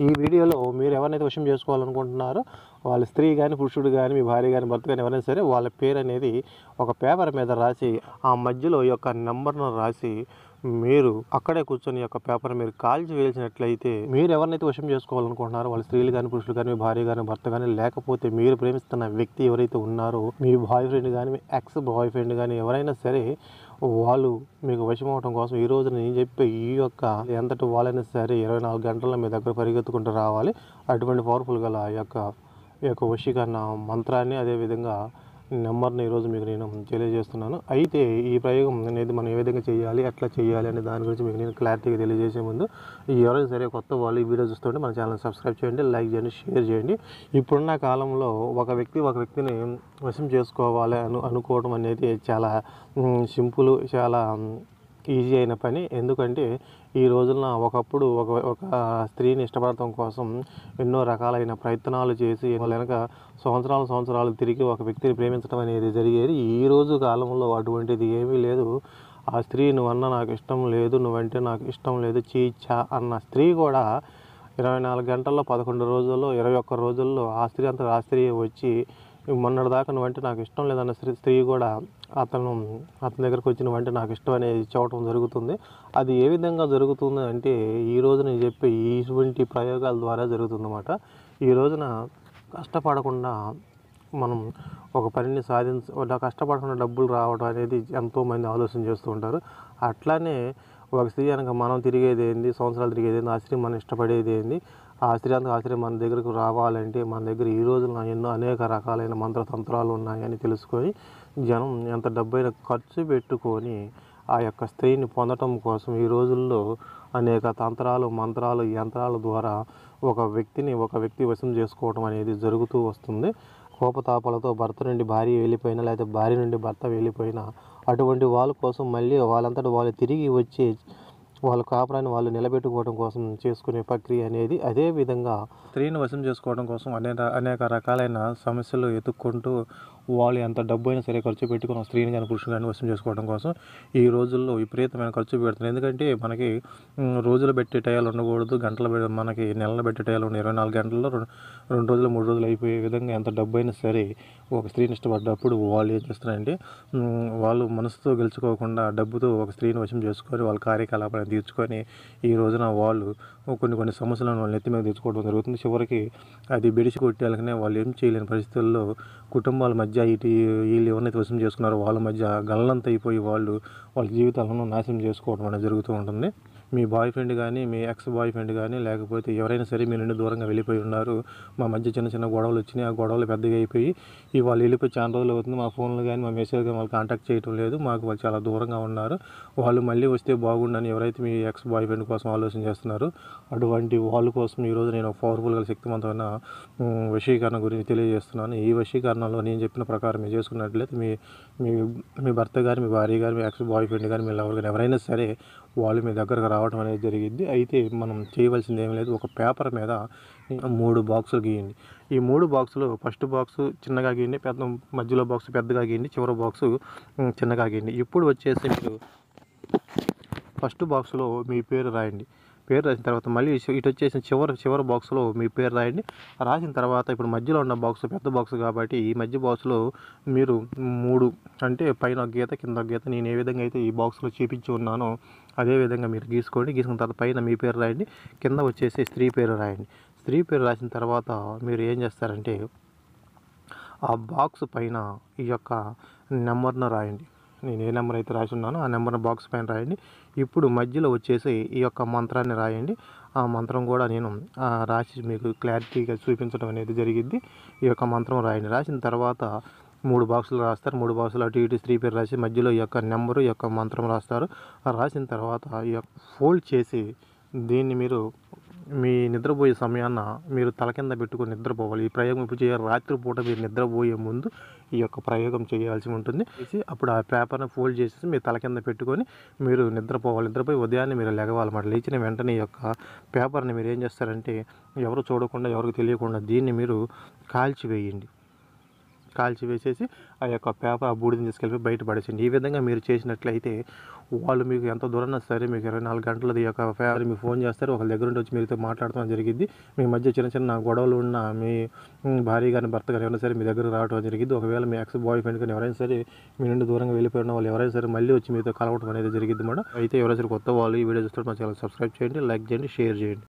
ఈ వీడియోలో మీరు ఎవరినైతే విషయం చేసుకోవాలనుకుంటున్నారో వాళ్ళ స్త్రీ కానీ పురుషుడు కానీ మీ భార్య కానీ భర్త కానీ ఎవరైనా సరే వాళ్ళ పేరు అనేది ఒక పేపర్ మీద రాసి ఆ మధ్యలో ఈ యొక్క నెంబర్ను రాసి మీరు అక్కడే కూర్చొని యొక్క పేపర్ మీరు కాల్చి వేసినట్లయితే మీరు ఎవరినైతే వశం చేసుకోవాలనుకుంటున్నారో వాళ్ళ స్త్రీలు కానీ పురుషులు కానీ మీ భార్య కానీ భర్త కానీ లేకపోతే మీరు ప్రేమిస్తున్న వ్యక్తి ఎవరైతే ఉన్నారో మీ బాయ్ ఫ్రెండ్ కానీ మీ ఎక్స్ బాయ్ ఫ్రెండ్ కానీ ఎవరైనా సరే వాళ్ళు మీకు వశం అవడం కోసం ఈ రోజు నేను చెప్పే ఈ యొక్క ఎంతటి వాళ్ళైనా సరే ఇరవై నాలుగు గంటల్లో మీ దగ్గర పరిగెత్తుకుంటూ రావాలి. అటువంటి పవర్ఫుల్ గల యొక్క ఈ యొక్క వశీకరణ మంత్రాన్ని అదేవిధంగా నెంబర్ని ఈరోజు మీకు నేను తెలియజేస్తున్నాను. అయితే ఈ ప్రయోగం అనేది మనం ఏ విధంగా చేయాలి ఎట్లా చేయాలి అనే దాని గురించి మీకు నేను క్లారిటీగా తెలియజేసే ముందు ఎవరైనా సరే కొత్త వాళ్ళు ఈ వీడియో చూస్తుంటే మన ఛానల్ సబ్స్క్రైబ్ చేయండి లైక్ చేయండి షేర్ చేయండి. ఇప్పుడున్న కాలంలో ఒక వ్యక్తి ఒక వ్యక్తిని వశం చేసుకోవాలి అను అనుకోవడం అనేది చాలా సింపుల్ చాలా ఈజీ అయిన పని. ఎందుకంటే ఈ రోజున ఒకప్పుడు ఒక ఒక స్త్రీని ఇష్టపడటం కోసం ఎన్నో రకాలైన ప్రయత్నాలు చేసి వాళ్ళ వెనక సంవత్సరాలు సంవత్సరాలు తిరిగి ఒక వ్యక్తిని ప్రేమించడం అనేది జరిగేది. ఈ రోజు కాలంలో అటువంటిది ఏమీ లేదు. ఆ స్త్రీ నువ్వన్న నాకు ఇష్టం లేదు నువ్వంటే నాకు ఇష్టం లేదు చీచా అన్న స్త్రీ కూడా ఇరవై నాలుగు గంటల్లో పదకొండు రోజుల్లో ఇరవై ఒక్క రోజుల్లో ఆ స్త్రీ అంతా ఆ స్త్రీ వచ్చి మొన్నటి దాకా నువ్వంటే నాకు ఇష్టం లేదన్న స్త్రీ స్త్రీ కూడా అతను అతని దగ్గరకు వచ్చిన వంటి నాకు ఇష్టం అనేది చెప్పడం జరుగుతుంది. అది ఏ విధంగా జరుగుతుంది అంటే ఈ రోజు నేను చెప్పే ఇటువంటి ప్రయోగాల ద్వారా జరుగుతుందన్నమాట. ఈ రోజున కష్టపడకుండా మనం ఒక పనిని సాధించ కష్టపడకుండా డబ్బులు రావడం అనేది ఎంతోమంది ఆలోచన చేస్తూ ఉంటారు. అట్లానే ఒక స్త్రీ కనుక మనం తిరిగేది ఏంది సంవత్సరాలు తిరిగేది ఏంది ఆ స్త్రీ మనం ఇష్టపడేది ఏంది ఆ స్త్రీ మన దగ్గరకు రావాలంటే మన దగ్గర ఈ రోజున ఎన్నో అనేక రకాలైన మంత్రతంత్రాలు ఉన్నాయని తెలుసుకొని జనం ఎంత డబ్బైనా ఖర్చు పెట్టుకొని ఆ యొక్క స్త్రీని పొందటం కోసం ఈ రోజుల్లో అనేక తంత్రాలు మంత్రాలు యంత్రాల ద్వారా ఒక వ్యక్తిని ఒక వ్యక్తి వశం చేసుకోవడం అనేది జరుగుతూ వస్తుంది. కోపతాపాలతో భర్త నుండి భార్య వెళ్ళిపోయినా లేకపోతే భార్య నుండి భర్త వెళ్ళిపోయినా అటువంటి వాళ్ళ కోసం మళ్ళీ వాళ్ళంతటి వాళ్ళు తిరిగి వచ్చి వాళ్ళ కాపురాన్ని వాళ్ళు నిలబెట్టుకోవడం కోసం చేసుకునే ప్రక్రియ అనేది అదే విధంగా స్త్రీని వశం చేసుకోవడం కోసం అనేక అనేక రకాలైన సమస్యలు ఎదుర్కొంటూ వాళ్ళు ఎంత డబ్బు అయినా సరే ఖర్చు పెట్టుకుని స్త్రీని కానీ పురుషుని కానీ వశం చేసుకోవడం కోసం ఈ రోజుల్లో విపరీతమైన ఖర్చు పెడుతున్నారు. ఎందుకంటే మనకి రోజులు పెట్టే టయాలు ఉండకూడదు. గంటలు మనకి నెలలు పెట్టే టయాలు ఉన్నాయి ఇరవై నాలుగు గంటల్లో రెండు రెండు రోజులు మూడు రోజులు అయిపోయే విధంగా ఎంత డబ్బు అయినా సరే ఒక స్త్రీని ఇష్టపడ్డప్పుడు వాళ్ళు ఏం చేస్తారంటే వాళ్ళు మనసుతో గెలుచుకోకుండా డబ్బుతో ఒక స్త్రీని వశం చేసుకొని వాళ్ళ కార్యకలాపాలు తీర్చుకొని ఈ రోజున వాళ్ళు కొన్ని కొన్ని సమస్యలను వాళ్ళ నెత్తి మీద తెచ్చుకోవడం జరుగుతుంది. చివరికి అది బెడిసి కొట్టేయాలనే వాళ్ళు ఏం చేయలేని పరిస్థితుల్లో కుటుంబాల మధ్య ఇటు వీళ్ళు ఎవరినైతే వశం చేసుకున్నారో వాళ్ళ మధ్య గల్లంత అయిపోయి వాళ్ళు వాళ్ళ జీవితాలను నాశనం చేసుకోవడం అనేది జరుగుతూ ఉంటుంది. మీ బాయ్ ఫ్రెండ్ కానీ మీ ఎక్స్ బాయ్ ఫ్రెండ్ కానీ లేకపోతే ఎవరైనా సరే మీ నుండి దూరంగా వెళ్ళిపోయి ఉన్నారు. మా మధ్య చిన్న చిన్న గొడవలు వచ్చినాయి. ఆ గొడవలు పెద్దగా అయిపోయి ఈ వాళ్ళు వెళ్ళిపోయి చాలా రోజులు అవుతుంది. మా ఫోన్లు కానీ మా మెసేజ్ కానీ వాళ్ళు కాంటాక్ట్ చేయడం లేదు. మాకు వాళ్ళు చాలా దూరంగా ఉన్నారు. వాళ్ళు మళ్ళీ వస్తే బాగుండని ఎవరైతే మీ ఎక్స్ బాయ్ ఫ్రెండ్ కోసం ఆలోచన చేస్తున్నారు. అటువంటి వాళ్ళ కోసం ఈరోజు నేను పవర్ఫుల్గా శక్తివంతమైన వశీకరణ గురించి తెలియజేస్తున్నాను. ఈ వశీకరణలో నేను చెప్పిన ప్రకారం మీరు చేసుకున్నట్లయితే మీ మీ మీ భర్త గారు మీ భార్య గారు మీ ఎక్స్ బాయ్ ఫ్రెండ్ గారు మీ లవర్ కానీ ఎవరైనా సరే వాళ్ళు మీ దగ్గరకు రావడం అనేది జరిగింది అయితే మనం చేయవలసింది ఏం లేదు ఒక పేపర్ మీద మూడు బాక్సులు గీయండి. ఈ మూడు బాక్సులు ఫస్ట్ బాక్స్ చిన్నగా గీయండి పెద్ద మధ్యలో బాక్స్ పెద్దగా గీయండి చివరి బాక్సు చిన్నగా గీయండి. ఇప్పుడు వచ్చేసి మీరు ఫస్ట్ బాక్స్లో మీ పేరు రాయండి. పేరు రాసిన తర్వాత మళ్ళీ ఇటు వచ్చేసిన చివరి చివరి బాక్స్లో మీ పేరు రాయండి. రాసిన తర్వాత ఇప్పుడు మధ్యలో ఉన్న బాక్స్ పెద్ద బాక్స్ కాబట్టి ఈ మధ్య బాక్స్లో మీరు మూడు అంటే పైన ఒక గీత కింద ఒక గీత నేను ఏ విధంగా అయితే ఈ బాక్స్లో చూపించి ఉన్నానో అదే విధంగా మీరు గీసుకోండి. గీసుకున్న తర్వాత పైన మీ పేరు రాయండి. కింద వచ్చేసి స్త్రీ పేరు రాయండి. స్త్రీ పేరు రాసిన తర్వాత మీరు ఏం చేస్తారంటే ఆ బాక్స్ పైన ఈ యొక్క నెంబర్ను రాయండి. నేను ఏ నెంబర్ అయితే రాసి ఉన్నానో ఆ నెంబర్ బాక్స్ పైన రాయండి. ఇప్పుడు మధ్యలో వచ్చేసి ఈ యొక్క మంత్రాన్ని రాయండి. ఆ మంత్రం కూడా నేను ఆ, రాసి మీకు క్లారిటీగా చూపించడం అనేది జరిగింది ఈ యొక్క మంత్రం రాయండి. రాసిన తర్వాత మూడు బాక్సులు రాస్తారు. మూడు బాక్సులు అటు ఇటు స్త్రీ పేరు రాసి మధ్యలో ఈ యొక్క నెంబరు ఈ యొక్క మంత్రం రాస్తారు. ఆ రాసిన తర్వాత ఈ యొక్క ఫోల్డ్ చేసి దీన్ని మీరు మీ నిద్రపోయే సమయాన మీరు తల కింద పెట్టుకొని నిద్రపోవాలి. ఈ ప్రయోగం ఇప్పుడు చేయాలి. రాత్రిపూట మీరు నిద్రపోయే ముందు ఈ యొక్క ప్రయోగం చేయాల్సి ఉంటుంది. అప్పుడు ఆ పేపర్ని ఫోల్డ్ చేసేసి మీరు తల కింద పెట్టుకొని మీరు నిద్రపోవాలి. నిద్రపోయి ఉదయాన్నే మీరు లెగవాలన్నమాట లేచిన వెంటనే ఈ యొక్క పేపర్ని మీరు ఏం చేస్తారంటే ఎవరు చూడకుండా ఎవరికి తెలియకుండా దీన్ని మీరు కాల్చివేయండి. కాల్చి వేసేసి ఆ యొక్క పేపర్ ఆ బూడిదని తీసుకెళ్ళి బయట పడేసింది ఈ విధంగా మీరు చేసినట్లయితే వాళ్ళు మీకు ఎంత దూరం సరే మీకు ఇరవై నాలుగు గంటలది యొక్క పేపర్ మీకు ఫోన్ చేస్తారు. ఒక దగ్గర ఉండి వచ్చి మీతో మాట్లాడటం జరిగింది మీ మధ్య చిన్న చిన్న గొడవలు ఉన్న మీ భార్య కానీ భర్త కానీ ఎవరైనా సరే మీ దగ్గర రావడం జరిగింది ఒకవేళ మీ ఎక్స్ బాయ్ ఫ్రెండ్ కానీ ఎవరైనా సరే మీ నుండి దూరంగా వెళ్ళిపోయిన వాళ్ళు ఎవరైనా సరే మళ్ళీ వచ్చి మీతో కలవడం అనేది జరిగింది మేడం. అయితే ఎవరైనా సరే కొత్త వాళ్ళు ఈ వీడియో చూస్తే మా ఛానల్ సబ్స్క్రైబ్ చేయండి లైక్ చేయండి షేర్ చేయండి.